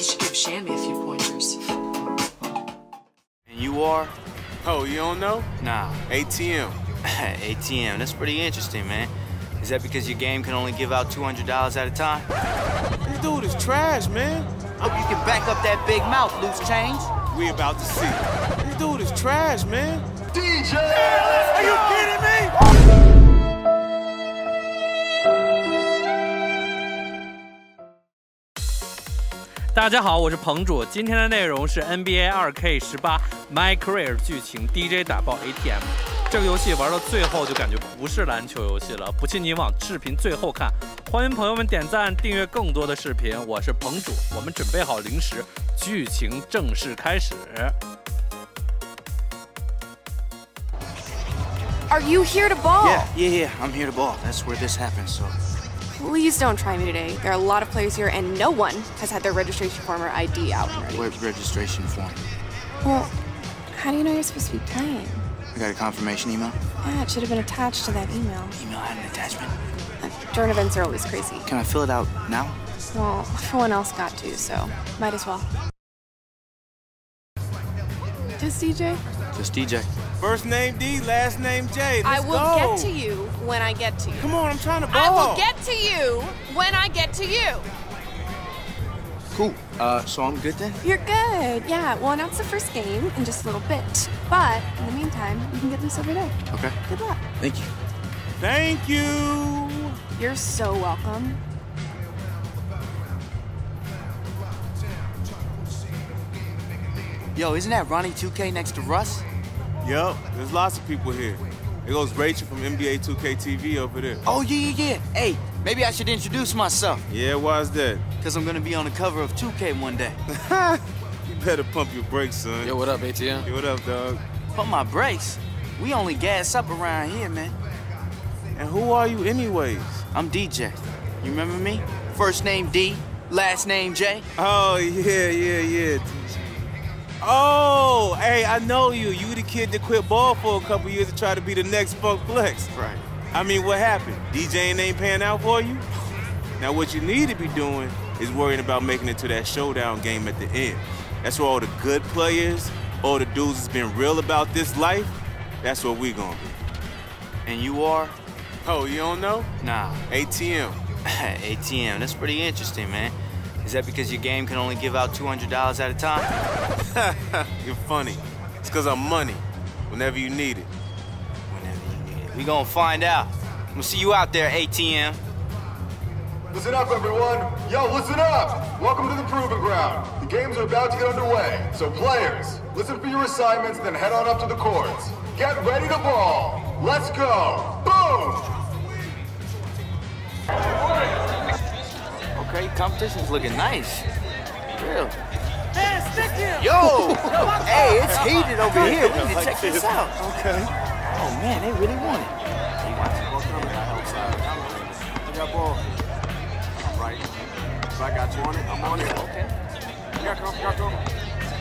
you should give Shammy a few pointers. And you are? Oh, you don't know? Nah. ATM. ATM. That's pretty interesting, man. Is that because your game can only give out $200 at a time? This dude is trash, man. Hope you can back up that big mouth, loose change. We about to see. This dude is trash, man. DJ! Are you kidding me? 大家好，我是彭主。今天的内容是 NBA 2K18 My Career 剧情 DJ 打爆 ATM。这个游戏玩到最后就感觉不是篮球游戏了。不信你往视频最后看。欢迎朋友们点赞订阅更多的视频。我是彭主，我们准备好零食，剧情正式开始。Are you here to ball? Yeah, yeah, yeah. I'm here to ball. That's where this happens, so. Please don't try me today. There are a lot of players here, and no one has had their registration form or ID out and ready. Where's registration form? Well, how do you know you're supposed to be playing? I got a confirmation email. Yeah, it should have been attached to that email. Email had an attachment. Uh, During events are always crazy. Can I fill it out now? Well, everyone else got to, so might as well. Just DJ? Just DJ. First name D, last name J. I Let's will go. get to you when I get to you. Come on, I'm trying to ball. I will get to you when I get to you. Cool. Uh, so I'm good then? You're good. Yeah, we'll announce the first game in just a little bit. But in the meantime, you can get loose over there. Okay. Good luck. Thank you. Thank you. You're so welcome. Yo, isn't that Ronnie 2K next to Russ? Yup, there's lots of people here. It goes Rachel from NBA 2K TV over there. Oh, yeah, yeah, yeah. Hey, maybe I should introduce myself. Yeah, why's that? Because I'm going to be on the cover of 2K one day. You better pump your brakes, son. Yo, what up, ATM? Yo, what up, dog? Pump my brakes. We only gas up around here, man. And who are you anyways? I'm DJ. You remember me? First name D, last name J. Oh, yeah, yeah, yeah. Oh, hey, I know you. You the kid that quit ball for a couple years to try to be the next Funk Flex. Right. I mean, what happened? DJing ain't paying out for you? Now, what you need to be doing is worrying about making it to that showdown game at the end. That's where all the good players, all the dudes that's been real about this life, that's where we gonna be. And you are? Oh, you don't know? Nah. ATM. ATM. That's pretty interesting, man. Is that because your game can only give out $200 at a time? You're funny. It's because I'm money whenever you need it. Whenever you need it. We gonna find out. I'm gonna see you out there, ATM. Listen up, everyone. Yo, listen up. Welcome to the Proving Ground. The games are about to get underway. So, players, listen for your assignments, then head on up to the courts. Get ready to ball. Let's go. Boom! Okay, competition's looking nice. Real. Yo! hey, it's heated over here. We need to check this out. Okay. Oh man, they really want it. You got to walk on the outside. I got ball. Right. So I got you on it. I'm on it. Okay. You got come, you got come.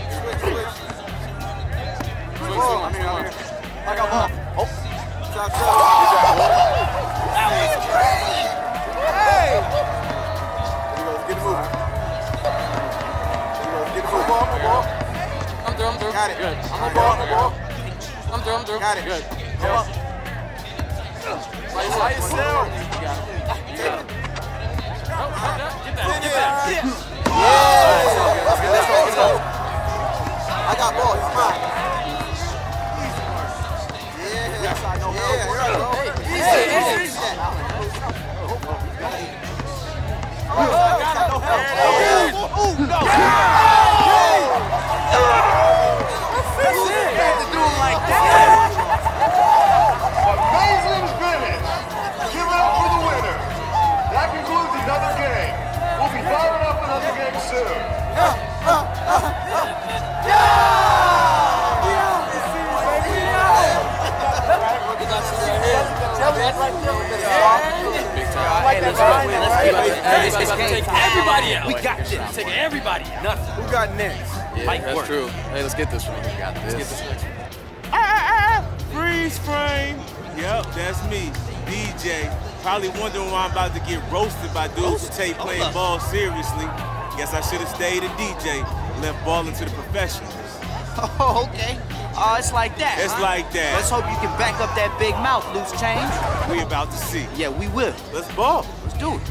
Switch, switch. Switch, ball. I'm here, I'm here. I got ball. Oh. Shot, shot. Get the move. Get the move. Ball, ball. I'm through, I'm through. Got it. Good. I'm ball, I'm ball. I'm through, I'm through. Got it. Good. Come on. By yourself. You got it. You got it. Get that. Get that. Let's go, let's go, let's go. Everybody out. We got this. Take everybody out. Nothing. Who got next? Yeah, Might that's work. true. Hey, let's get this one. We got this. Let's get this one. Ah, ah, ah. Freeze frame. Yep, that's me, DJ. Probably wondering why I'm about to get roasted by dudes who take playing ball seriously. Guess I should have stayed a DJ left balling to the professionals. Oh, okay. Oh, it's like that. It's huh? like that. Let's hope you can back up that big mouth, loose change. We about to see. Yeah, we will. Let's ball. Let's do it.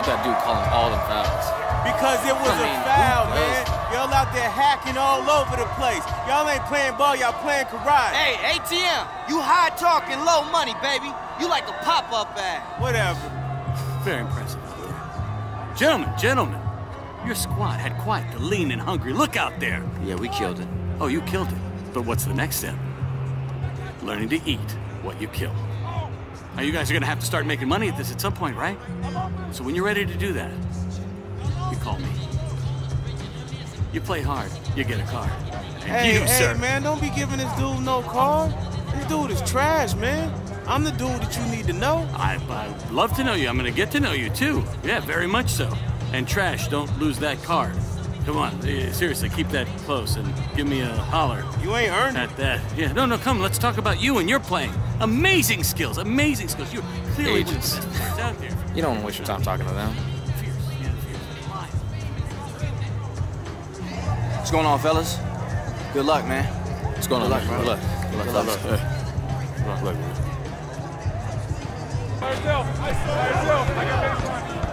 With that dude calling all them fouls? Because it was I mean, a foul, man. Y'all out there hacking all over the place. Y'all ain't playing ball, y'all playing karate. Hey, ATM, you high talking, low money, baby. You like a pop-up ad. Whatever. Very impressive. Gentlemen, gentlemen, your squad had quite the lean and hungry look out there. Yeah, we killed it. Oh, you killed it. But what's the next step? Learning to eat what you kill. Now, you guys are gonna have to start making money at this at some point, right? So when you're ready to do that, you call me. You play hard, you get a car. And Hey, you, hey, sir, man, don't be giving this dude no car. This dude is trash, man. I'm the dude that you need to know. I, I love to know you. I'm gonna get to know you too. Yeah, very much so. And trash, don't lose that card. Come on, seriously, keep that close and give me a holler. You ain't earned. At that. Yeah, no, no, come, let's talk about you and your playing. Amazing skills, amazing skills. You're clearly one of Agents. the best out there. You don't want to waste your time talking to them. Fierce, yeah, fierce. What's going on, fellas? Good luck, man. What's going on, Good luck, man? bro. Good luck. Good luck, Good luck, fellas. Hey. Good luck, good luck,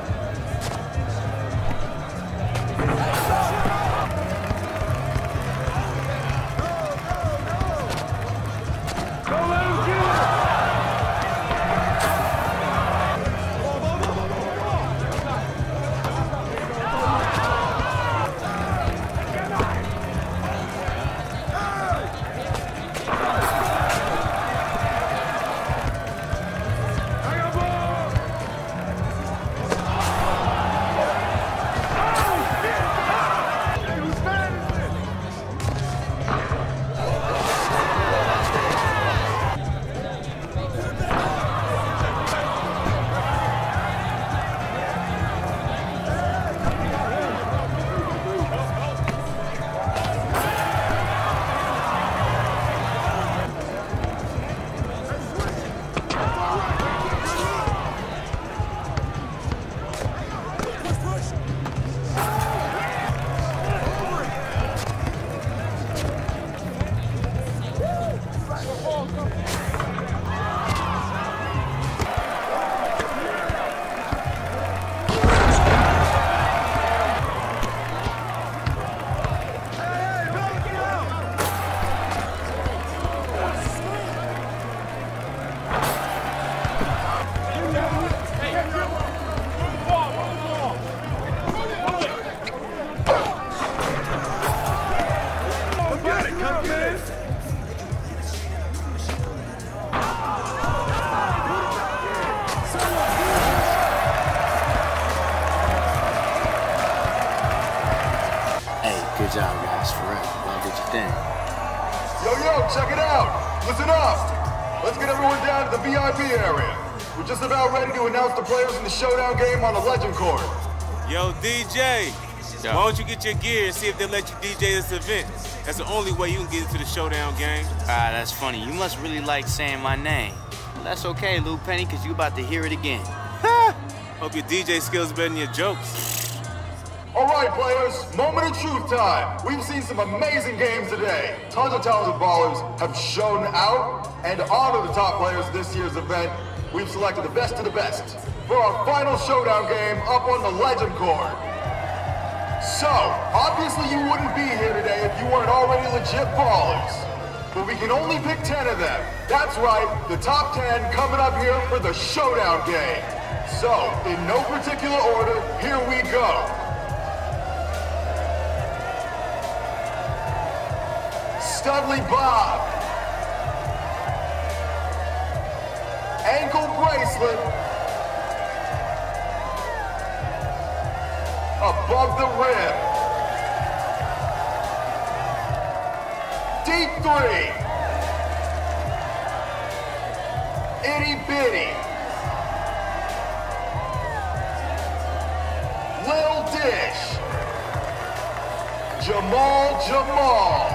job, guys, for real. Y'all did your thing. Yo, yo, check it out. Listen up. Let's get everyone down to the VIP area. We're just about ready to announce the players in the showdown game on the Legend Court. Yo, DJ, yo. why don't you get your gear and see if they let you DJ this event? That's the only way you can get into the showdown game. Ah, that's funny. You must really like saying my name. Well, that's okay, Lou Penny, because you about to hear it again. Ha! Hope your DJ skills better than your jokes. All right, players, moment of truth time. We've seen some amazing games today. Tons of talented ballers have shown out, and to honor the top players this year's event, we've selected the best of the best for our final showdown game up on the Legend Court. So, obviously you wouldn't be here today if you weren't already legit ballers. But we can only pick 10 of them. That's right, the top 10 coming up here for the showdown game. So, in no particular order, here we go. Studley Bob. Ankle bracelet. Above the rim. Deep three. Itty bitty. Lil Dish. Jamal Jamal.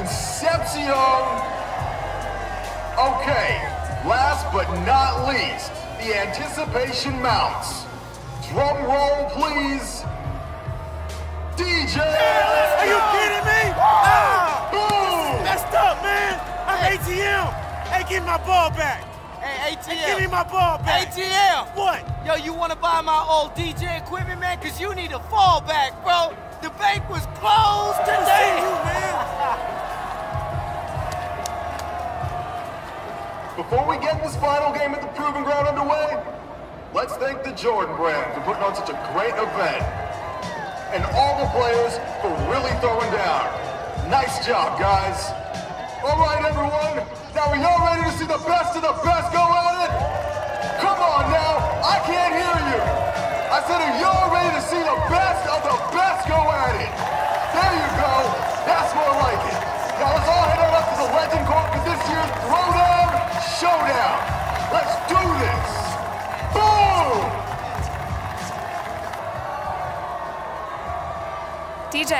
Concepcion. Okay, last but not least, the anticipation mounts. Drum roll, please. DJ. Are you kidding me? Ah! Boom! Messed up, man. I'm ATM. Hey, give me my ball back. Hey, Hey, give me my ball back. ATM. What? Yo, you wanna buy my old DJ equipment, man? Cause you need a fallback, bro. The bank was closed See today. you, man. Before we get this final game at the Proving Ground underway, let's thank the Jordan brand for putting on such a great event. And all the players for really throwing down. Nice job, guys. All right, everyone. Now, are y'all ready to see the best of the best go at it? Come on now. I can't hear you. I said, are y'all ready to see the best of the best go at it? There you go. That's more like it. Now, let's all head on up to the Legend Court for this year's Showdown. Let's do this. Boom! DJ,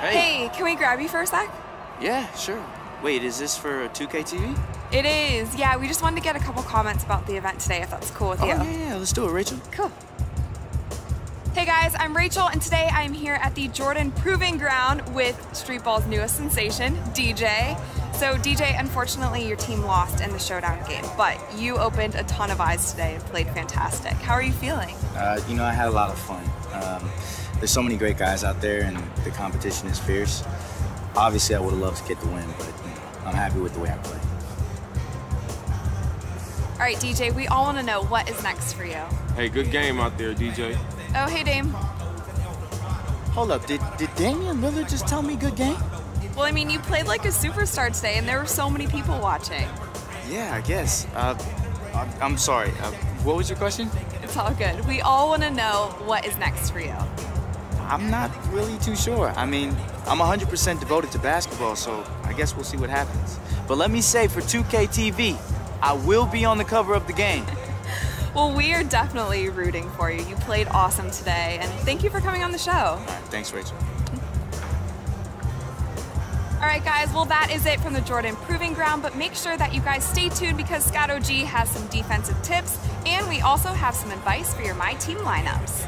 hey, hey. can we grab you for a sec? Yeah, sure. Wait, is this for 2K TV? It is. Yeah, we just wanted to get a couple comments about the event today, if that's cool with Oh, you. yeah, yeah, let's do it, Rachel. Cool. Hey guys, I'm Rachel, and today I'm here at the Jordan Proving Ground with Streetball's newest sensation, DJ. So, DJ, unfortunately, your team lost in the showdown game, but you opened a ton of eyes today and played fantastic. How are you feeling? Uh, you know, I had a lot of fun. Um, there's so many great guys out there, and the competition is fierce. Obviously, I would have loved to get the win, but you know, I'm happy with the way I played. All right, DJ, we all want to know what is next for you. Hey, good game out there, DJ. Oh, hey, Dame. Hold up, did, did Damian Lillard just tell me good game? Well, I mean, you played like a superstar today, and there were so many people watching. Yeah, I guess. Uh, I'm sorry. Uh, what was your question? It's all good. We all want to know what is next for you. I'm not really too sure. I mean, I'm 100% devoted to basketball, so I guess we'll see what happens. But let me say, for 2K TV, I will be on the cover of the game. Well, we are definitely rooting for you. You played awesome today, and thank you for coming on the show. Right, thanks, Rachel. All right, guys, well, that is it from the Jordan Proving Ground, but make sure that you guys stay tuned because Scott OG has some defensive tips, and we also have some advice for your My Team lineups.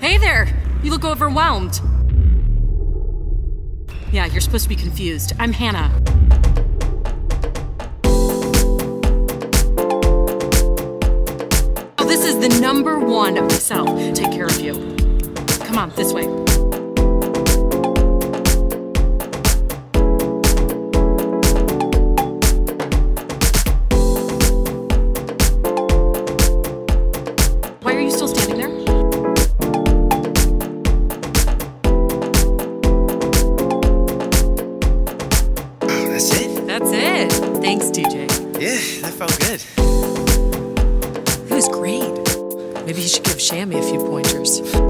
Hey there! You look overwhelmed. Yeah, you're supposed to be confused. I'm Hannah. Is the number one of myself. Take care of you. Come on, this way. Why are you still standing there? That's it? That's it. Thanks, DJ. Yeah, that felt good. Shammy a few pointers.